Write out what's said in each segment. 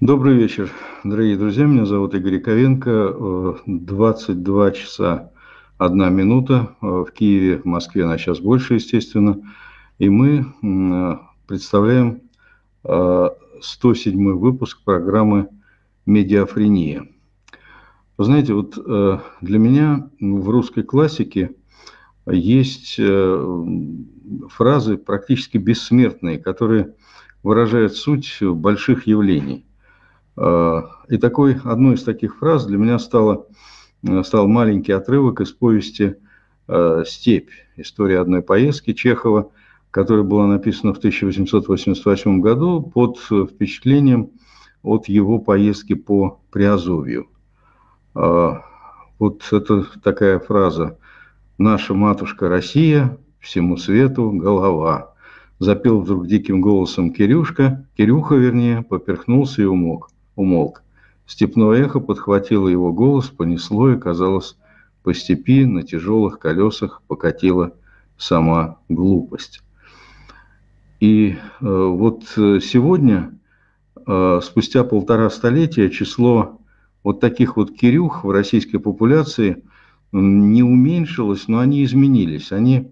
Добрый вечер, дорогие друзья. Меня зовут Игорь Яковенко. 22 часа 1 минута в Киеве, в Москве на час больше, естественно. И мы представляем 107 выпуск программы «Медиафрения». Вы знаете, вот э, для меня в русской классике есть э, фразы практически бессмертные, которые выражают суть больших явлений. Э, и такой, одной из таких фраз для меня стало, э, стал маленький отрывок из повести э, «Степь». История одной поездки Чехова, которая была написана в 1888 году под впечатлением от его поездки по Приазовью. Вот это такая фраза «Наша матушка Россия, всему свету голова». Запел вдруг диким голосом Кирюшка, Кирюха, вернее, поперхнулся и умолк умолк. Степное эхо подхватило его голос, понесло и, казалось, по степи на тяжелых колесах покатила сама глупость. И э, вот э, сегодня, э, спустя полтора столетия, число вот таких вот кирюх в российской популяции не уменьшилось, но они изменились. Они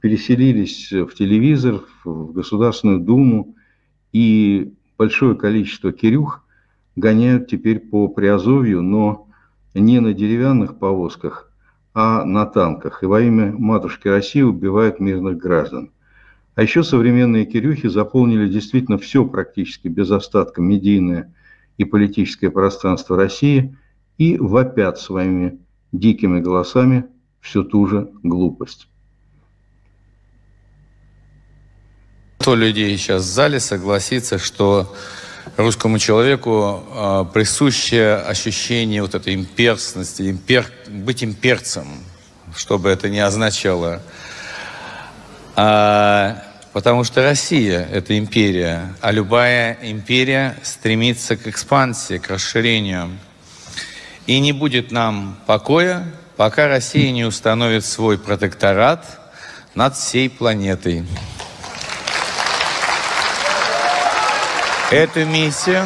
переселились в телевизор, в Государственную Думу, и большое количество кирюх гоняют теперь по Приазовью, но не на деревянных повозках, а на танках. И во имя матушки России убивают мирных граждан. А еще современные кирюхи заполнили действительно все практически без остатка медийное и политическое пространство России и вопят своими дикими голосами всю ту же глупость. Кто людей сейчас в зале согласится, что русскому человеку э, присуще ощущение вот этой имперственности, импер, быть имперцем, что бы это ни означало. А, потому что Россия – это империя, а любая империя стремится к экспансии, к расширению. И не будет нам покоя, пока Россия не установит свой протекторат над всей планетой. Эту миссию,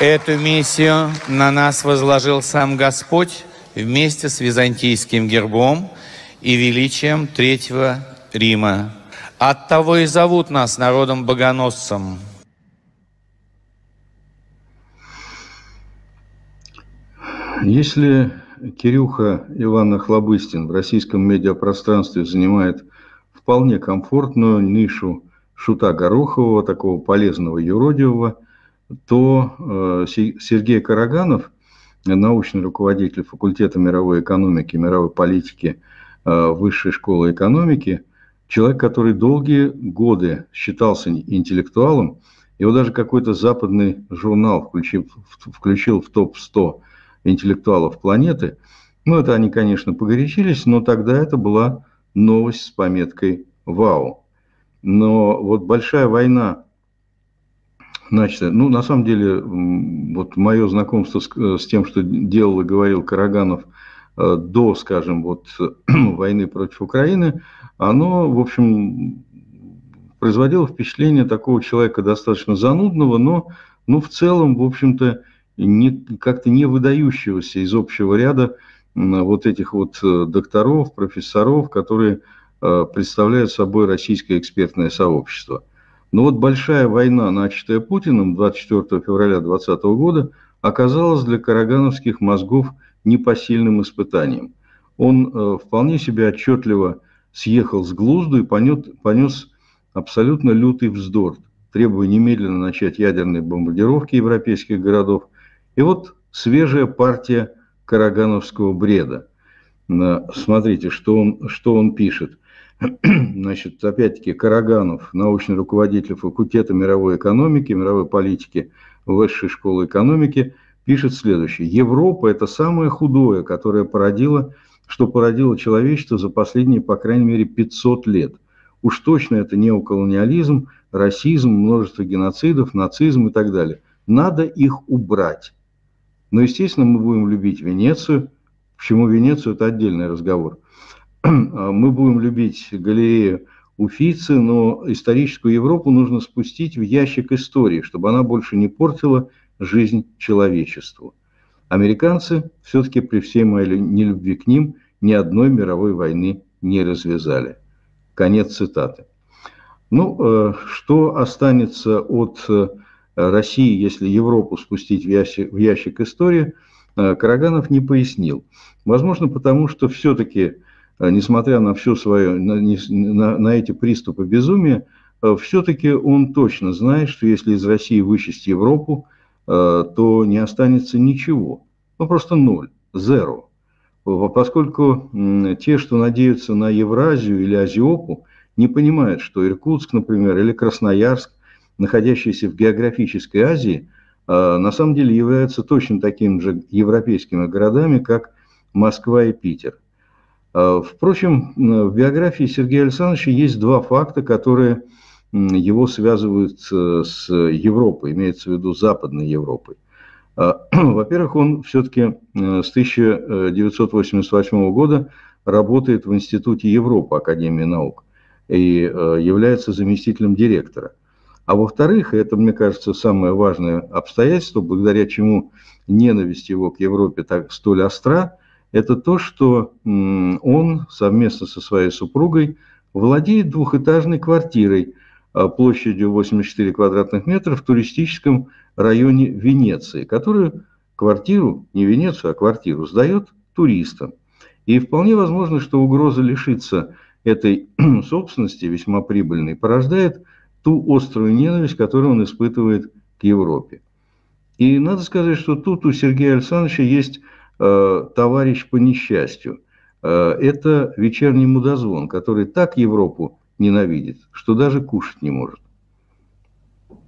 эту миссию на нас возложил сам Господь вместе с византийским гербом и величием Третьего Рима. От того и зовут нас народом богоносцем. Если Кирюха Иван Хлобыстин в российском медиапространстве занимает вполне комфортную нишу Шута Горохового, такого полезного юродивого, то э, Сергей Караганов, научный руководитель факультета мировой экономики, мировой политики э, Высшей школы экономики, человек, который долгие годы считался интеллектуалом, его даже какой-то западный журнал включил, включил в топ-100 интеллектуалов планеты. Ну, это они, конечно, погорячились, но тогда это была новость с пометкой «Вау». Но вот большая война, значит, ну, на самом деле, вот мое знакомство с, э, с тем, что делал и говорил Караганов э, до, скажем, вот войны против Украины, оно, в общем, производило впечатление такого человека достаточно занудного, но, ну, в целом, в общем-то, не, как-то не выдающегося из общего ряда вот этих вот э, докторов, профессоров, которые Э, представляет собой российское экспертное сообщество. Но вот большая война, начатая Путиным 24 февраля 2020 года, оказалась для карагановских мозгов непосильным испытанием. Он э, вполне себе отчетливо съехал с глузду и понес, понес абсолютно лютый вздор, требуя немедленно начать ядерные бомбардировки европейских городов. И вот свежая партия карагановского бреда. Э, смотрите, что он, что он пишет. Значит, опять-таки, Караганов, научный руководитель факультета мировой экономики, мировой политики Высшей школы экономики, пишет следующее. Европа – это самое худое, которое породило, что породило человечество за последние, по крайней мере, 500 лет. Уж точно это неоколониализм, расизм, множество геноцидов, нацизм и так далее. Надо их убрать. Но, естественно, мы будем любить Венецию. Почему Венецию – это отдельный разговор. Мы будем любить галерею уфийцы, но историческую Европу нужно спустить в ящик истории, чтобы она больше не портила жизнь человечеству. Американцы все-таки при всей моей нелюбви к ним ни одной мировой войны не развязали. Конец цитаты. Ну, э, что останется от э, России, если Европу спустить в ящик, в ящик истории, э, Караганов не пояснил. Возможно, потому что все-таки, несмотря на все свое, на, на, на эти приступы безумия, все-таки он точно знает, что если из России вычесть Европу, то не останется ничего. Ну, просто ноль, zero. Поскольку те, что надеются на Евразию или Азиопу, не понимают, что Иркутск, например, или Красноярск, находящиеся в географической Азии, на самом деле являются точно такими же европейскими городами, как Москва и Питер. А, впрочем, в биографии Сергея Александровича есть два факта, которые его связывают с Европой, имеется в виду Западной Европой. А, во-первых, он все-таки э, с 1988 года работает в Институте Европы Академии наук и э, является заместителем директора. А во-вторых, и это, мне кажется, самое важное обстоятельство, благодаря чему ненависть его к Европе так столь остра, это то, что он совместно со своей супругой владеет двухэтажной квартирой э, площадью 84 квадратных метра в туристическом районе Венеции, которую квартиру, не Венецию, а квартиру сдает туристам. И вполне возможно, что угроза лишиться этой собственности, весьма прибыльной, порождает ту острую ненависть, которую он испытывает к Европе. И надо сказать, что тут у Сергея Александровича есть товарищ по несчастью. Э, это вечерний мудозвон, который так Европу ненавидит, что даже кушать не может.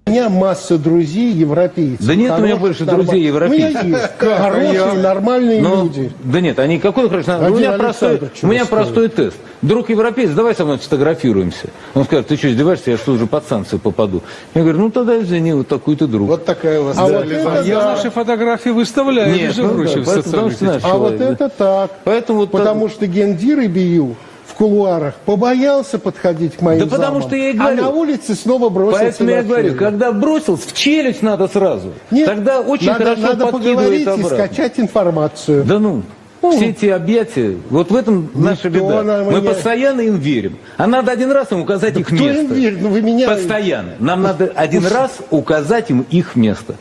У меня масса друзей европейцев. Да нет Хороших, у меня больше норм... друзей европейцев. У меня есть хорошие, нормальные Но, люди. Да нет, они какой хороший. У меня, простой, у меня простой тест. Друг европеец, давай со мной сфотографируемся. Он скажет, ты что, издеваешься, я что уже под санкции попаду. Я говорю, ну тогда извини, вот такой ты друг. Вот такая у вас а вот это, Я да. наши фотографии выставляю, нет, ну, да, в поэтому, А человек, вот это так. Поэтому вот Потому так... что гендиры бию кулуарах побоялся подходить к моим Да потому что я и говорю. А на улице снова бросился Поэтому я говорю, когда бросился, в челюсть надо сразу. Нет, Тогда очень надо, хорошо надо поговорить обратно. и скачать информацию. Да ну. Ну, все эти объятия, вот в этом наша беда. Мы меня... постоянно им верим. А надо один раз им указать да их кто место. Им верит? Ну, вы меня... Постоянно. Нам надо один раз указать им их место.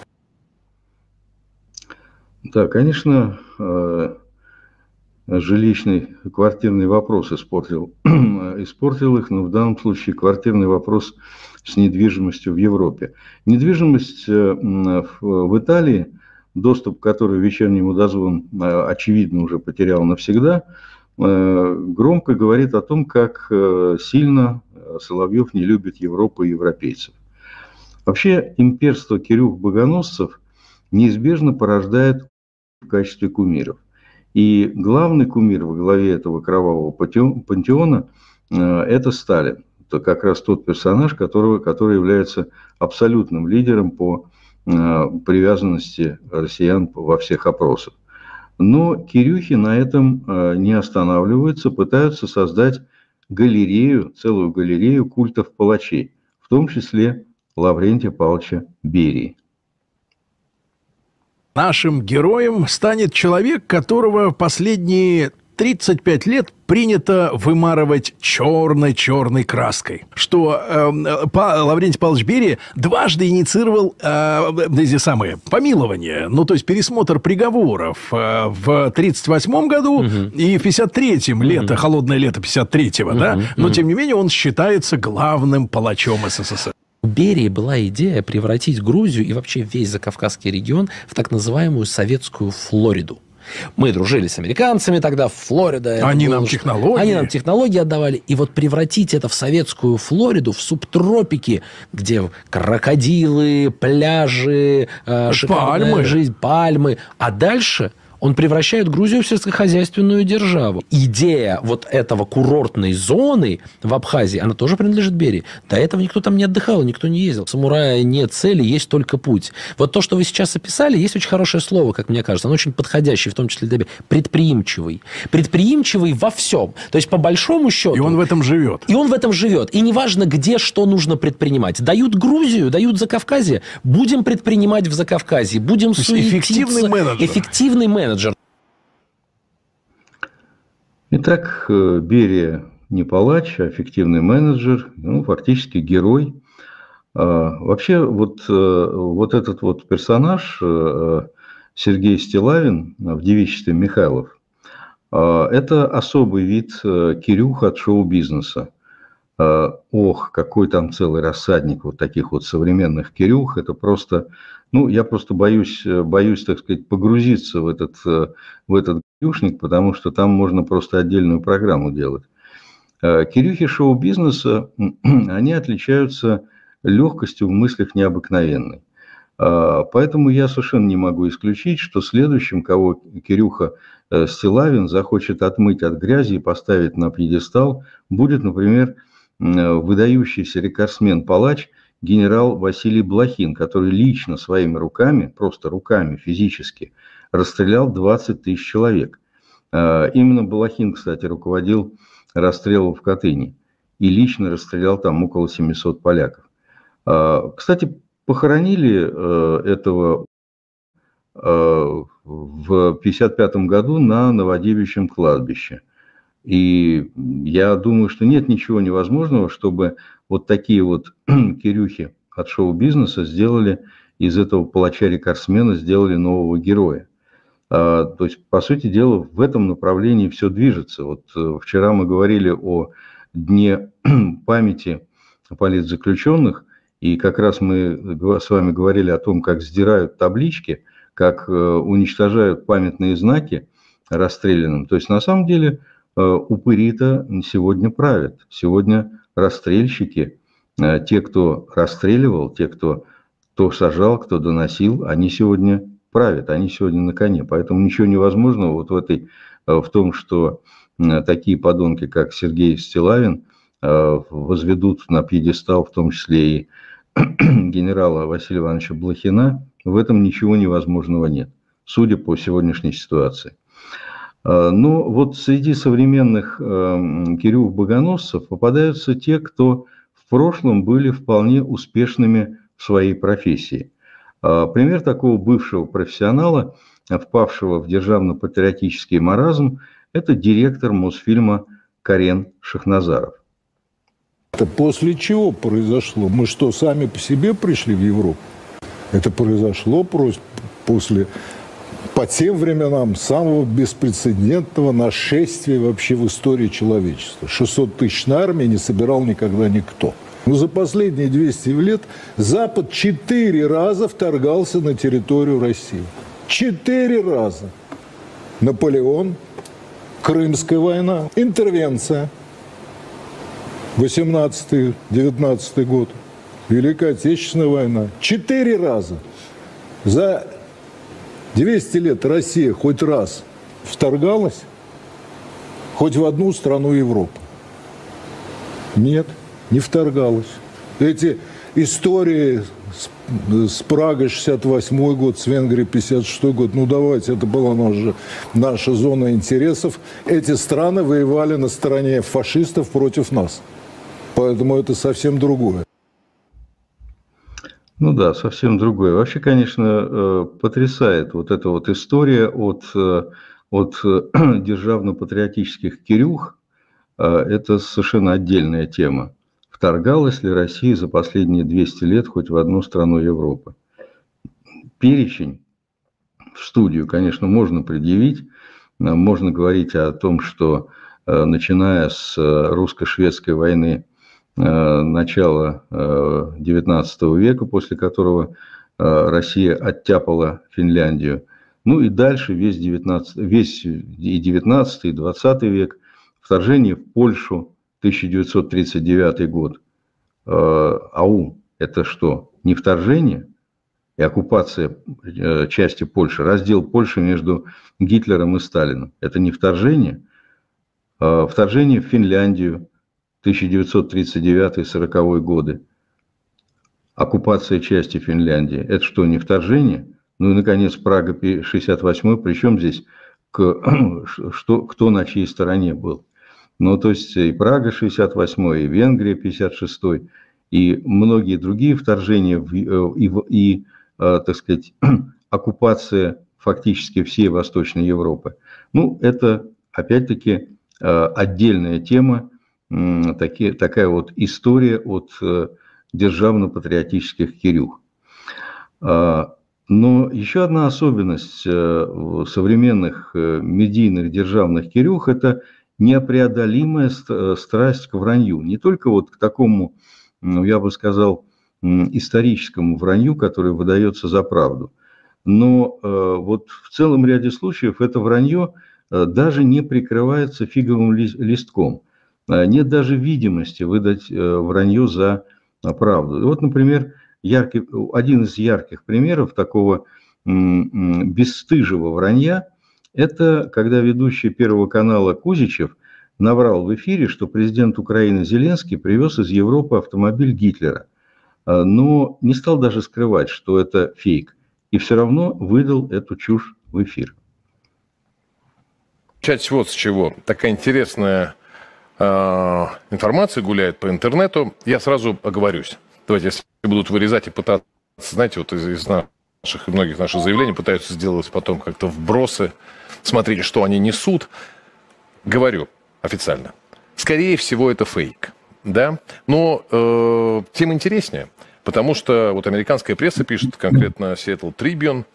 Да, конечно, э, жилищный, квартирный вопрос испортил, испортил их, но в данном случае квартирный вопрос с недвижимостью в Европе. Недвижимость э, в Италии, доступ к которой вечернему дозвон э, очевидно уже потерял навсегда, э, громко говорит о том, как сильно Соловьев не любит Европу и европейцев. Вообще имперство Кирюх-богоносцев неизбежно порождает в качестве кумиров. И главный кумир во главе этого кровавого пантеона э, – это Сталин. Это как раз тот персонаж, которого, который является абсолютным лидером по э, привязанности россиян во всех опросах. Но Кирюхи на этом э, не останавливаются, пытаются создать галерею, целую галерею культов палачей, в том числе Лаврентия Павловича Берии. Нашим героем станет человек, которого последние 35 лет принято вымарывать черной-черной краской. Что э, па, Лаврентий Павлович Берия дважды инициировал э, эти самые помилования, ну, то есть пересмотр приговоров э, в 38 году угу. и в 53-м, лето, угу. холодное лето 53-го, угу. да, но, угу. тем не менее, он считается главным палачом СССР. У Берии была идея превратить Грузию и вообще весь Закавказский регион в так называемую советскую Флориду. Мы дружили с американцами тогда, Флорида. Они нам технологии. Они нам технологии отдавали. И вот превратить это в советскую Флориду, в субтропики, где крокодилы, пляжи, э, пальмы. жизнь, пальмы. А дальше Он превращает Грузию в сельскохозяйственную державу. Идея вот этого курортной зоны в Абхазии, она тоже принадлежит Берии. До этого никто там не отдыхал, никто не ездил. Самурая нет цели, есть только путь. Вот то, что вы сейчас описали, есть очень хорошее слово, как мне кажется. Оно очень подходящее, в том числе для Берии. Предприимчивый. Предприимчивый во всем. То есть, по большому счету... И он в этом живет. И он в этом живет. И неважно, где что нужно предпринимать. Дают Грузию, дают Закавказье. Будем предпринимать в Закавказье. Будем суетиться. Эффективный менеджер. Эффективный менеджер. Итак, э, Берия не палач, а эффективный менеджер, ну, фактически герой. А, вообще, вот, э, вот этот вот персонаж э, Сергей Стилавин в девичестве Михайлов, это особый вид Кирюх от шоу-бизнеса. Ох, какой там целый рассадник вот таких вот современных Кирюх. Это просто ну, я просто боюсь, э, боюсь, так сказать, погрузиться в этот, э, в этот кирюшник, потому что там можно просто отдельную программу делать. Э, кирюхи шоу-бизнеса, они отличаются легкостью в мыслях необыкновенной. Поэтому я совершенно не могу исключить, что следующим, кого Кирюха Стилавин захочет отмыть от грязи и поставить на пьедестал, будет, например, выдающийся рекордсмен-палач – генерал Василий Блохин, который лично своими руками, просто руками физически, расстрелял 20 тысяч человек. А, именно Блохин, кстати, руководил расстрелом в Катыни и лично расстрелял там около 700 поляков. А, кстати, похоронили э, этого э, в 1955 году на Новодевичьем кладбище. И я думаю, что нет ничего невозможного, чтобы вот такие вот кирюхи от шоу-бизнеса сделали из этого палача-рекордсмена, сделали нового героя. А, то есть, по сути дела, в этом направлении все движется. Вот э, вчера мы говорили о дне памяти политзаключенных, и как раз мы с вами говорили о том, как сдирают таблички, как э, уничтожают памятные знаки расстрелянным. То есть, на самом деле, упыри-то сегодня правят. Сегодня расстрельщики, э, те, кто расстреливал, те, кто, кто сажал, кто доносил, они сегодня правят, они сегодня на коне. Поэтому ничего невозможного вот в, этой, э, в том, что такие подонки, как Сергей Стилавин, э, возведут на пьедестал, в том числе и генерала Василия Ивановича Блохина, в этом ничего невозможного нет, судя по сегодняшней ситуации. А, но вот среди современных эм, Кирюх-богоносцев попадаются те, кто в прошлом были вполне успешными в своей профессии. А, пример такого бывшего профессионала, впавшего в державно-патриотический маразм, это директор Мосфильма Карен Шахназаров. Это после чего произошло? Мы что, сами по себе пришли в Европу? Это произошло после по тем временам самого беспрецедентного нашествия вообще в истории человечества. 600 тысяч на армии не собирал никогда никто. Но за последние 200 лет Запад четыре раза вторгался на территорию России. Четыре раза. Наполеон, Крымская война, интервенция, 18-19 год, Великая Отечественная война. Четыре раза. За 200 лет Россия хоть раз вторгалась хоть в одну страну Европы? Нет, не вторгалась. Эти истории с, с Прагой 68 год, с Венгрией 56 год, ну давайте, это была наша, наша зона интересов. Эти страны воевали на стороне фашистов против нас. Поэтому это совсем другое. Ну да, совсем другое. Вообще, конечно, э, потрясает вот эта вот история от, э, от э, державно-патриотических кирюх. Это совершенно отдельная тема. Вторгалась ли Россия за последние 200 лет хоть в одну страну Европы? Перечень в студию, конечно, можно предъявить. Можно говорить о том, что начиная с русско-шведской войны начала XIX э, века, после которого э, Россия оттяпала Финляндию. Ну и дальше весь, 19, весь и 19, и 20 век, вторжение в Польшу, 1939 год. АУ – это что, не вторжение? и оккупация э, части Польши, раздел Польши между Гитлером и Сталином. Это не вторжение. Вторжение в Финляндию 1939-40 годы. Оккупация части Финляндии. Это что, не вторжение? Ну и, наконец, Прага 68 Причем здесь к, что, кто на чьей стороне был? Ну, то есть и Прага 68 и Венгрия 56 и многие другие вторжения в, э, и, и Э, так сказать, оккупация фактически всей Восточной Европы. Ну, это, опять-таки, э, отдельная тема, такие, такая вот история от э, державно-патриотических кирюх. Но еще одна особенность современных медийных державных кирюх – это непреодолимая страсть к вранью. Не только вот к такому, я бы сказал, историческому вранью, которое выдается за правду. Но э, вот в целом ряде случаев это вранье э, даже не прикрывается фиговым листком. Э, нет даже видимости выдать вранье за правду. И вот, например, яркий, один из ярких примеров такого бесстыжего вранья – это когда ведущий Первого канала Кузичев наврал в эфире, что президент Украины Зеленский привез из Европы автомобиль Гитлера – но не стал даже скрывать, что это фейк, и все равно выдал эту чушь в эфир. Начать вот с чего. Такая интересная э, информация гуляет по интернету. Я сразу оговорюсь. Давайте, если будут вырезать и пытаться, знаете, вот из, из наших, многих наших заявлений пытаются сделать потом как-то вбросы, смотрите, что они несут. Говорю официально. Скорее всего, это фейк да, но э, тем интереснее, потому что вот американская пресса пишет, конкретно Seattle Tribune,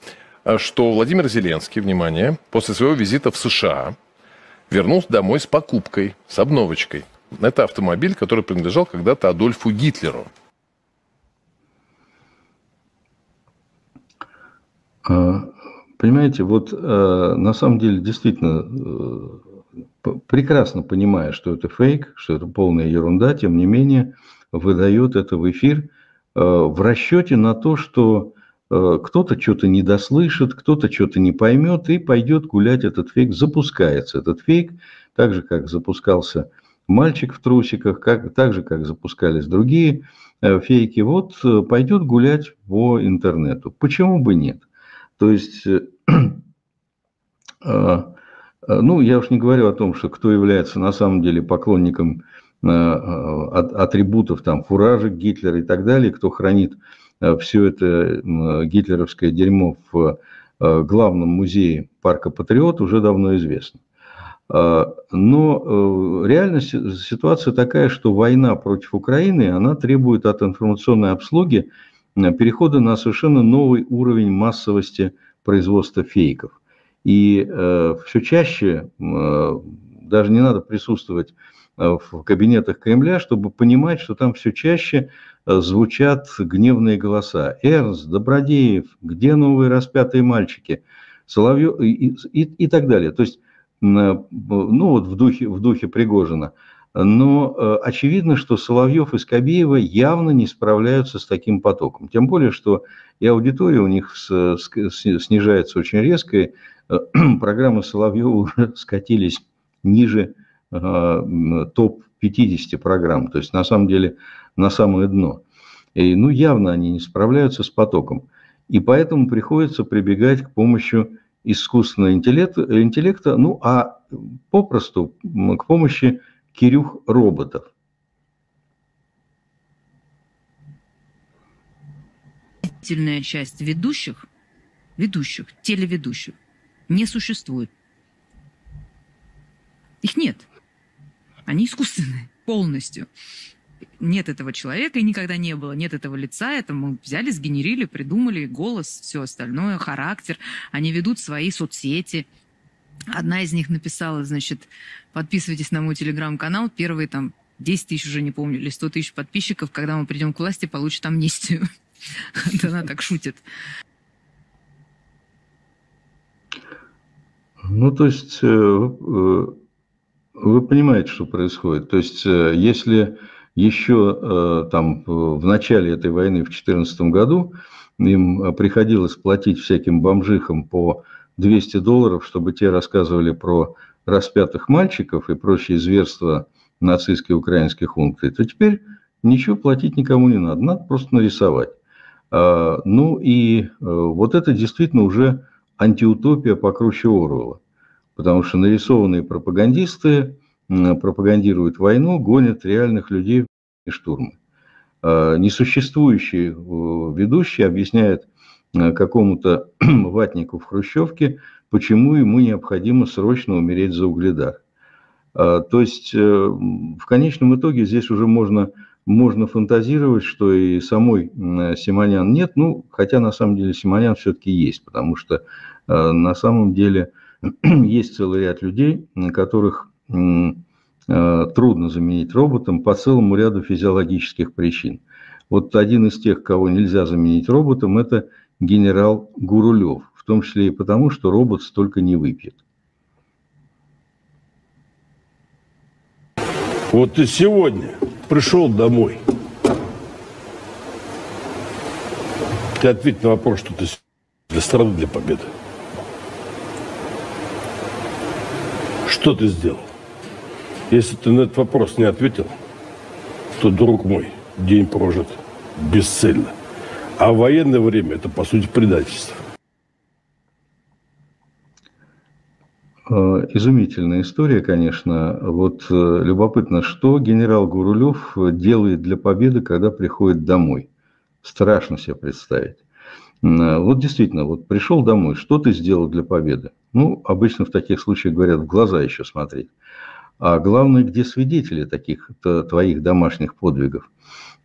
э, что Владимир Зеленский, внимание, после своего визита в США вернулся домой с покупкой, с обновочкой. Это автомобиль, который принадлежал когда-то Адольфу Гитлеру. А, понимаете, вот э, на самом деле действительно э, прекрасно понимая, что это фейк, что это полная ерунда, тем не менее выдает это в эфир э, в расчете на то, что кто-то что-то не дослышит, кто-то что-то не поймет и пойдет гулять этот фейк. Запускается этот фейк, так же, как запускался мальчик в трусиках, как, так же, как запускались другие э, фейки. Вот пойдет гулять по интернету. Почему бы нет? То есть Э, ну, я уж не говорю о том, что кто является на самом деле поклонником э, э, атрибутов, там, фуражек Гитлера и так далее, кто хранит все это гитлеровское дерьмо в главном музее парка Патриот, уже давно известно. Но реальность, ситуация такая, что война против Украины, она требует от информационной обслуги перехода на совершенно новый уровень массовости производства фейков. И э, все чаще э, даже не надо присутствовать э, в кабинетах Кремля, чтобы понимать, что там все чаще э, звучат гневные голоса. Эрнст, Добродеев, где новые распятые мальчики, Соловьев и, и, и так далее. То есть, ну вот в духе, в духе Пригожина. Но очевидно, что Соловьев и Скобеева явно не справляются с таким потоком. Тем более, что и аудитория у них снижается очень резко, программы Соловьева уже скатились ниже э, топ-50 программ, то есть на самом деле на самое дно. И, ну, явно они не справляются с потоком. И поэтому приходится прибегать к помощи искусственного интеллекта, ну, а попросту к помощи кирюх роботов. часть ведущих, ведущих, телеведущих не существует. Их нет. Они искусственные полностью. Нет этого человека и никогда не было. Нет этого лица. Это мы взяли, сгенерили, придумали голос, все остальное, характер. Они ведут свои соцсети. Одна из них написала, значит, подписывайтесь на мой телеграм-канал. Первые там 10 тысяч уже не помню, или 100 тысяч подписчиков, когда мы придем к власти, получат амнистию. Она так шутит. Ну, то есть, э, э, вы понимаете, что происходит. То есть, э, если еще там в начале этой войны, в 2014 году, им приходилось платить всяким бомжихам по 200 долларов, чтобы те рассказывали про распятых мальчиков и прочие зверства нацистской украинской хунты, то теперь ничего платить никому не надо, надо просто нарисовать. А, ну и э, вот это действительно уже антиутопия покруче Оруэлла, потому что нарисованные пропагандисты пропагандируют войну, гонят реальных людей в штурмы. А, несуществующий э, ведущий объясняет э, какому-то ватнику в Хрущевке, почему ему необходимо срочно умереть за угледар. А, то есть в конечном итоге здесь уже можно можно фантазировать, что и самой Симонян нет, ну, хотя на самом деле Симонян все-таки есть, потому что э, на самом деле есть целый ряд людей, которых э, трудно заменить роботом по целому ряду физиологических причин. Вот один из тех, кого нельзя заменить роботом, это генерал Гурулев, в том числе и потому, что робот столько не выпьет. Вот и сегодня пришел домой. Ты ответь на вопрос, что ты для страны, для победы. Что ты сделал? Если ты на этот вопрос не ответил, то, друг мой, день прожит бесцельно. А в военное время это, по сути, предательство. Э, изумительная история, конечно. Вот э, любопытно, что генерал Гурулев делает для победы, когда приходит домой. Страшно себе представить. Э, вот действительно, вот пришел домой, что ты сделал для победы? Ну, обычно в таких случаях говорят, в глаза еще смотреть. А главное, где свидетели таких твоих домашних подвигов?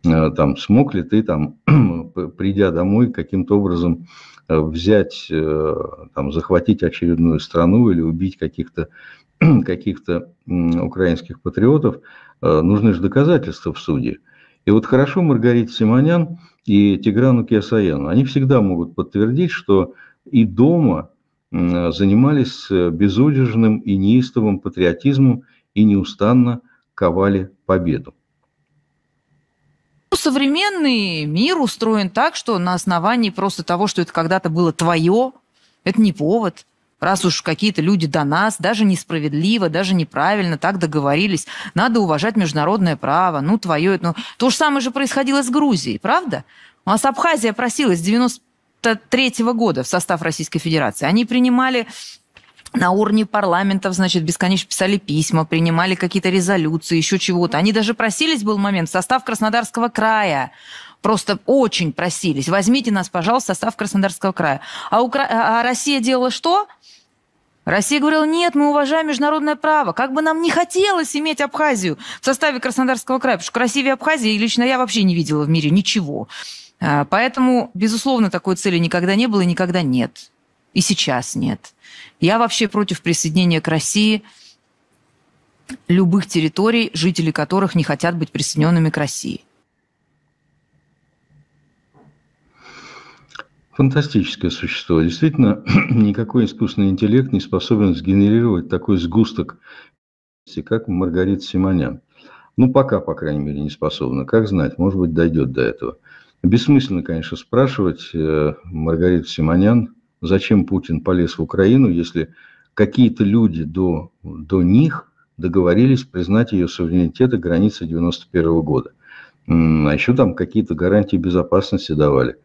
Там, смог ли ты, там, придя домой, каким-то образом Э, взять, э, там, захватить очередную страну или убить каких-то каких украинских патриотов, э, нужны же доказательства в суде. И вот хорошо Маргарита Симонян и Тиграну Киасаяну, они всегда могут подтвердить, что и дома занимались безудержным и неистовым патриотизмом и неустанно ковали победу современный мир устроен так, что на основании просто того, что это когда-то было твое, это не повод. Раз уж какие-то люди до нас, даже несправедливо, даже неправильно так договорились, надо уважать международное право, ну, твое, ну, то же самое же происходило с Грузией, правда? У нас Абхазия просилась с 93 -го года в состав Российской Федерации. Они принимали на уровне парламентов, значит, бесконечно писали письма, принимали какие-то резолюции, еще чего-то. Они даже просились, был момент, в состав Краснодарского края. Просто очень просились. Возьмите нас, пожалуйста, в состав Краснодарского края. А, Укра... а Россия делала что? Россия говорила, нет, мы уважаем международное право. Как бы нам не хотелось иметь Абхазию в составе Краснодарского края, потому что красивее Абхазии лично я вообще не видела в мире ничего. А, поэтому, безусловно, такой цели никогда не было и никогда нет. И сейчас нет. Я вообще против присоединения к России любых территорий, жители которых не хотят быть присоединенными к России. Фантастическое существо. Действительно, никакой искусственный интеллект не способен сгенерировать такой сгусток, как Маргарита Симонян. Ну, пока, по крайней мере, не способна. Как знать, может быть, дойдет до этого. Бессмысленно, конечно, спрашивать э, Маргариту Симонян, зачем Путин полез в Украину, если какие-то люди до, до них договорились признать ее суверенитет и границы 91 года. А еще там какие-то гарантии безопасности давали.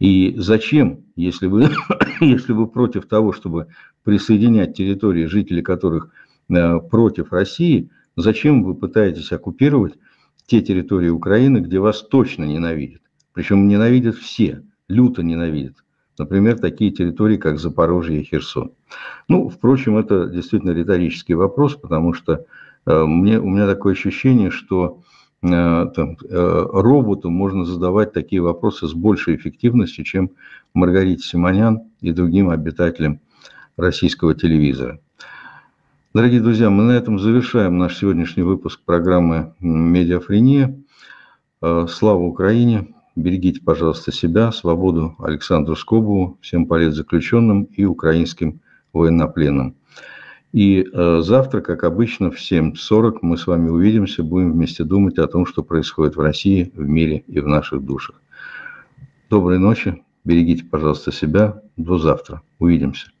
И зачем, если вы, если вы против того, чтобы присоединять территории, жители которых э, против России, зачем вы пытаетесь оккупировать те территории Украины, где вас точно ненавидят? Причем ненавидят все, люто ненавидят. Например, такие территории, как Запорожье и Херсон. Ну, впрочем, это действительно риторический вопрос, потому что э, мне, у меня такое ощущение, что э, там, э, роботу можно задавать такие вопросы с большей эффективностью, чем Маргарите Симонян и другим обитателям российского телевизора. Дорогие друзья, мы на этом завершаем наш сегодняшний выпуск программы «Медиафрения». Слава Украине! Берегите, пожалуйста, себя, свободу Александру Скобову, всем политзаключенным и украинским военнопленным. И э, завтра, как обычно, в 7.40 мы с вами увидимся, будем вместе думать о том, что происходит в России, в мире и в наших душах. Доброй ночи, Берегите, пожалуйста, себя. До завтра. Увидимся.